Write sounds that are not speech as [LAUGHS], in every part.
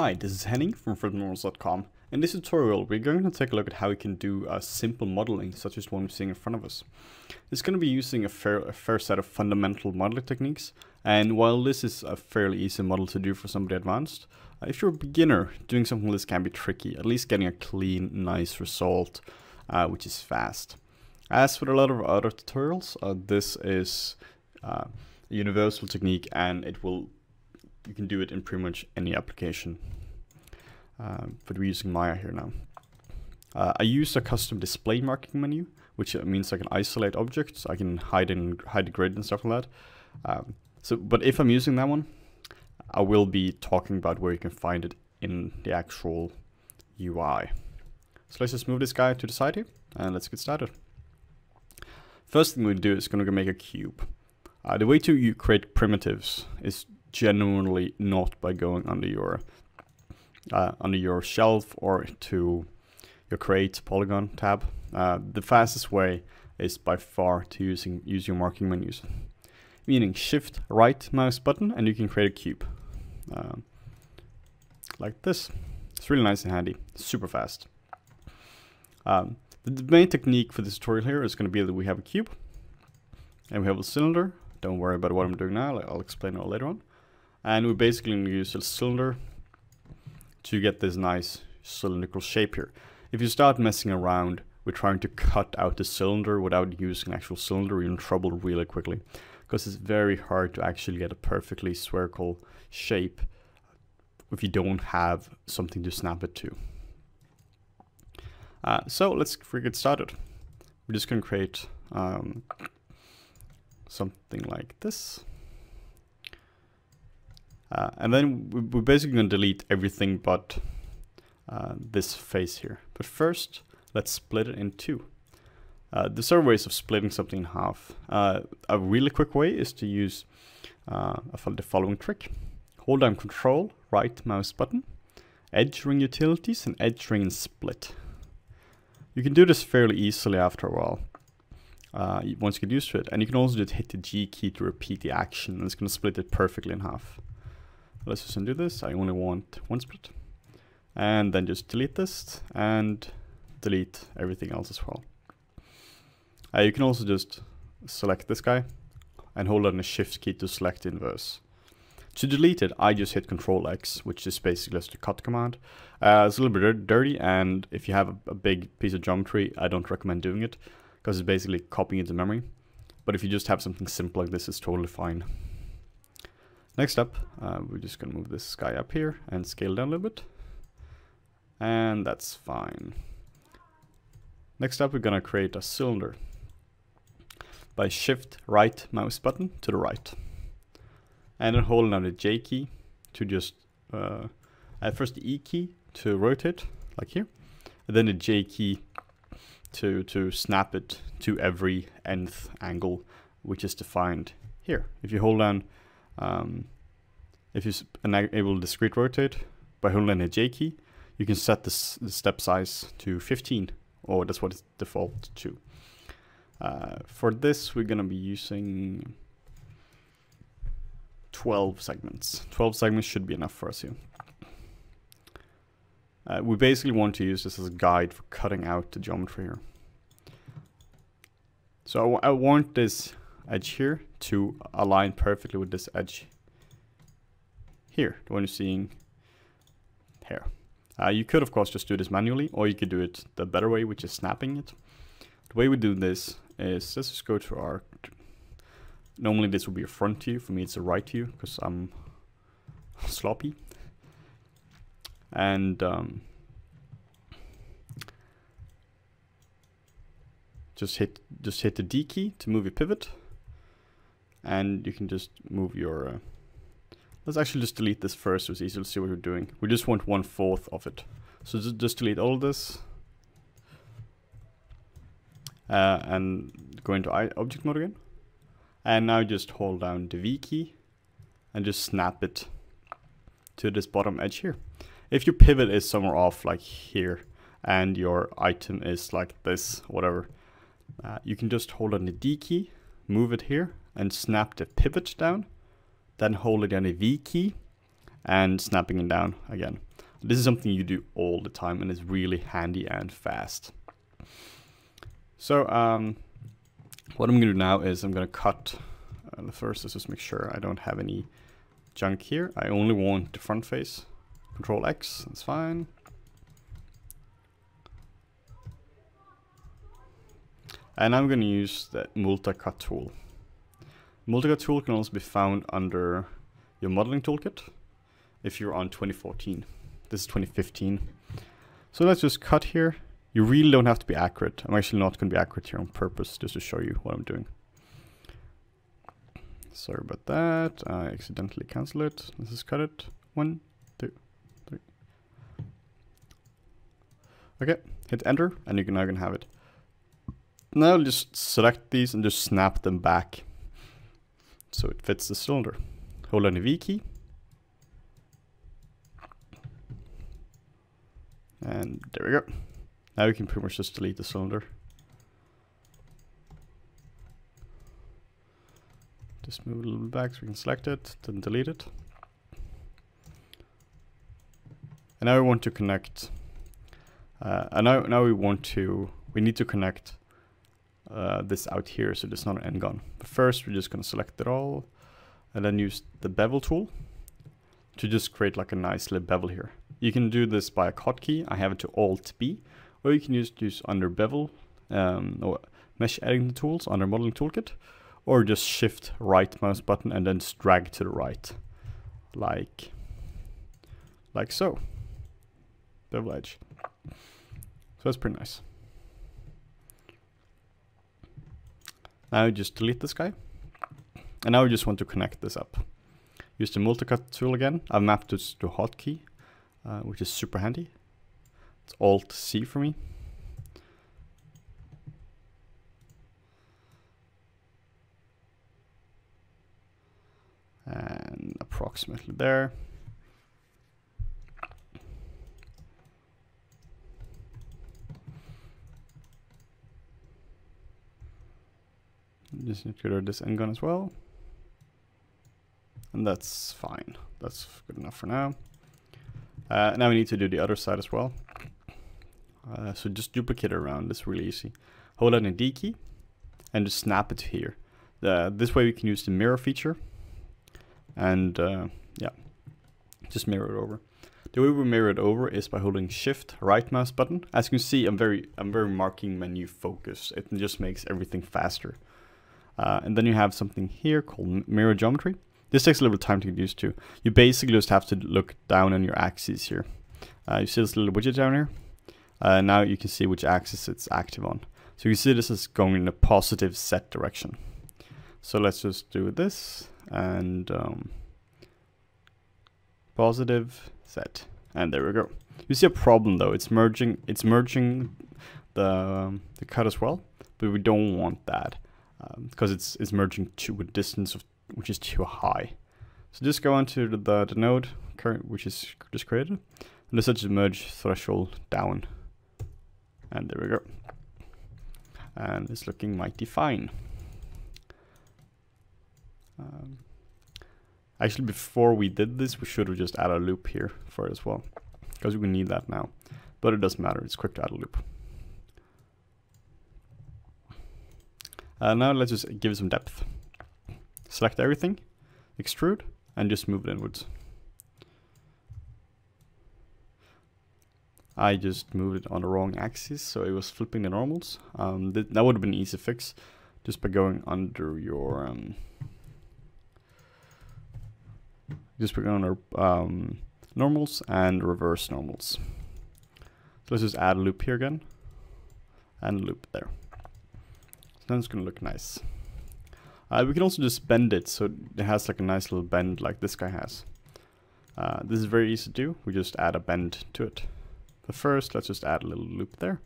Hi, this is Henning from FlippedNormals.com. In this tutorial, we're going to take a look at how we can do a simple modeling, such as one we're seeing in front of us. It's going to be using a fair, a fair set of fundamental modeling techniques, and while this is a fairly easy model to do for somebody advanced, uh, if you're a beginner, doing something like this can be tricky, at least getting a clean, nice result, uh, which is fast. As with a lot of other tutorials, uh, this is uh, a universal technique and it will you can do it in pretty much any application. Uh, but we're using Maya here now. Uh, I use a custom display marking menu, which means I can isolate objects, I can hide in hide the grid and stuff like that. Um, so, but if I'm using that one, I will be talking about where you can find it in the actual UI. So let's just move this guy to the side here, and let's get started. First thing we do is going to make a cube. Uh, the way to create primitives is genuinely not by going under your uh, under your shelf or to your create polygon tab. Uh, the fastest way is by far to using use your marking menus, meaning shift right mouse button and you can create a cube uh, like this. It's really nice and handy, super fast. Um, the main technique for this tutorial here is going to be that we have a cube and we have a cylinder. Don't worry about what I'm doing now, I'll explain it later on. And we basically use a cylinder to get this nice cylindrical shape here. If you start messing around with trying to cut out the cylinder without using an actual cylinder, you're in trouble really quickly. Because it's very hard to actually get a perfectly spherical shape if you don't have something to snap it to. Uh, so let's get started. We're just going to create um, something like this. Uh, and then we're basically going to delete everything but uh, this face here. But first, let's split it in two. Uh, there's several ways of splitting something in half. Uh, a really quick way is to use uh, the following trick. Hold down Control, right mouse button, edge ring utilities, and edge ring and split. You can do this fairly easily after a while. Uh, once you get used to it. And you can also just hit the G key to repeat the action, and it's going to split it perfectly in half. Let's just undo this. I only want one split. And then just delete this and delete everything else as well. Uh, you can also just select this guy and hold on the shift key to select inverse. To delete it, I just hit Control X, which is basically just a cut command. Uh, it's a little bit dirty, and if you have a, a big piece of geometry, I don't recommend doing it, because it's basically copying it to memory. But if you just have something simple like this, it's totally fine. Next up, uh, we're just going to move this guy up here and scale down a little bit. And that's fine. Next up, we're going to create a cylinder by shift right mouse button to the right. And then holding down the J key to just, uh, at first the E key to rotate, like here. And then the J key to, to snap it to every nth angle, which is defined here. If you hold down um, if you enable discrete rotate by holding the J key, you can set this, the step size to 15, or that's what it's default to. Uh, for this, we're going to be using 12 segments. 12 segments should be enough for us here. Uh, we basically want to use this as a guide for cutting out the geometry here. So I, I want this edge here to align perfectly with this edge here, the one you're seeing here. Uh, you could, of course, just do this manually, or you could do it the better way, which is snapping it. The way we do this is, let's just go to our, normally this would be a front view, for me it's a right view, because I'm [LAUGHS] sloppy. And um, just hit just hit the D key to move your pivot and you can just move your... Uh, let's actually just delete this first so it's easier to see what we're doing. We just want one fourth of it. So just, just delete all this. Uh, and go into object mode again. And now just hold down the V key and just snap it to this bottom edge here. If your pivot is somewhere off like here and your item is like this, whatever, uh, you can just hold on the D key, move it here and snap the pivot down, then hold it on the V key and snapping it down again. This is something you do all the time and is really handy and fast. So um, what I'm going to do now is I'm going to cut, uh, first let's just make sure I don't have any junk here. I only want the front face. Control X, that's fine. And I'm going to use the multi-cut tool. Multi-cut tool can also be found under your modeling toolkit if you're on 2014. This is 2015. So let's just cut here. You really don't have to be accurate. I'm actually not going to be accurate here on purpose just to show you what I'm doing. Sorry about that. I accidentally cancel it. Let's just cut it. One, two, three. Okay, hit enter and you can now can have it. Now just select these and just snap them back so it fits the cylinder. Hold on the V key. And there we go. Now we can pretty much just delete the cylinder. Just move it a little bit back so we can select it, then delete it. And now we want to connect, uh, and now, now we want to, we need to connect uh, this out here so there's not an n-gon. But first we're just going to select it all and then use the bevel tool to just create like a nice little bevel here. You can do this by a hotkey. I have it to Alt B, or you can use use under bevel um, or mesh editing tools under modeling toolkit, or just shift right mouse button and then drag to the right, like like so. Bevel edge. So that's pretty nice. Now just delete this guy. And now we just want to connect this up. Use the multicut tool again. I've mapped this to hotkey, uh, which is super handy. It's Alt C for me. And approximately there. Just need to of this n-gon as well. And that's fine. That's good enough for now. Uh, now we need to do the other side as well. Uh, so just duplicate it around. It's really easy. Hold down the D key and just snap it here. Uh, this way we can use the mirror feature. And uh, yeah, just mirror it over. The way we mirror it over is by holding Shift right mouse button. As you can see, I'm very I'm very marking menu focus. It just makes everything faster. Uh, and then you have something here called mirror geometry. This takes a little time to get used to. You basically just have to look down on your axes here. Uh, you see this little widget down here? Uh, now you can see which axis it's active on. So you see this is going in a positive set direction. So let's just do this and um, positive set. And there we go. You see a problem though. It's merging. It's merging the um, the cut as well, but we don't want that because um, it's, it's merging to a distance of which is too high. So just go onto the, the, the node current which is just created and just set merge threshold down. And there we go. And it's looking mighty fine. Um, actually, before we did this, we should have just added a loop here for it as well. Because we need that now. But it doesn't matter, it's quick to add a loop. Uh, now let's just give it some depth. Select everything, extrude, and just move it inwards. I just moved it on the wrong axis, so it was flipping the normals. Um, th that would have been an easy fix, just by going under your... Um, just put on our um, normals and reverse normals. So let's just add a loop here again, and loop there. Then it's gonna look nice. Uh, we can also just bend it so it has like a nice little bend like this guy has. Uh, this is very easy to do. We just add a bend to it. But first, let's just add a little loop there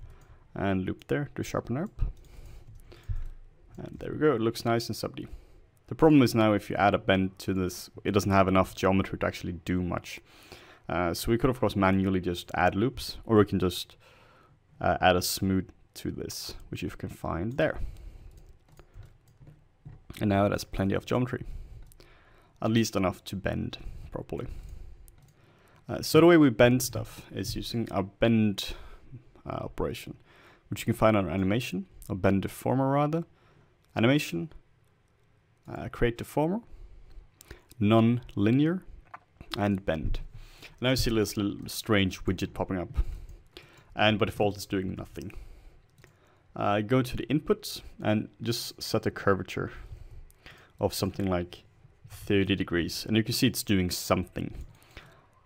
and loop there to sharpen up. And there we go. It looks nice and subdy. The problem is now if you add a bend to this, it doesn't have enough geometry to actually do much. Uh, so we could of course manually just add loops, or we can just uh, add a smooth to this, which you can find there. And now it has plenty of geometry. At least enough to bend properly. Uh, so the way we bend stuff is using our bend uh, operation, which you can find on animation, or bend deformer rather, animation, uh, create deformer, non-linear, and bend. Now you see this little strange widget popping up, and by default it's doing nothing. Uh, go to the inputs and just set a curvature of something like 30 degrees, and you can see it's doing something.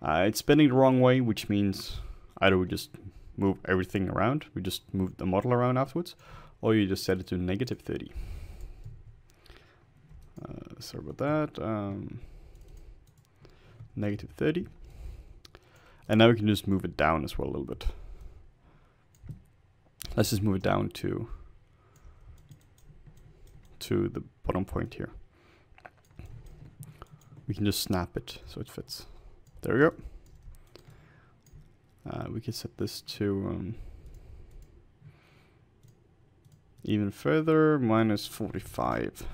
Uh, it's bending the wrong way, which means either we just move everything around, we just move the model around afterwards, or you just set it to negative 30. Uh, sorry about that. Um, negative 30. And now we can just move it down as well a little bit. Let's just move it down to to the bottom point here. We can just snap it so it fits. There we go. Uh, we can set this to um, even further, minus 45.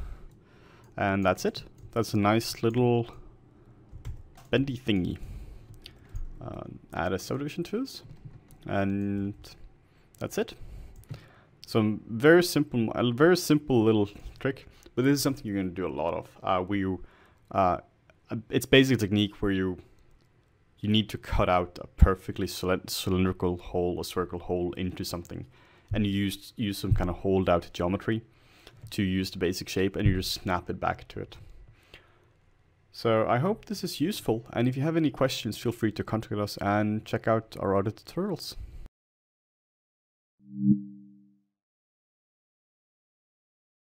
And that's it. That's a nice little bendy thingy. Uh, add a subdivision to this. And that's it. So very simple, a very simple little trick, but this is something you're going to do a lot of. Uh, you, uh, Uh, it's basically a technique where you you need to cut out a perfectly cylindrical hole or circle hole into something and you use, use some kind of hold out geometry to use the basic shape and you just snap it back to it. So I hope this is useful and if you have any questions feel free to contact us and check out our other tutorials.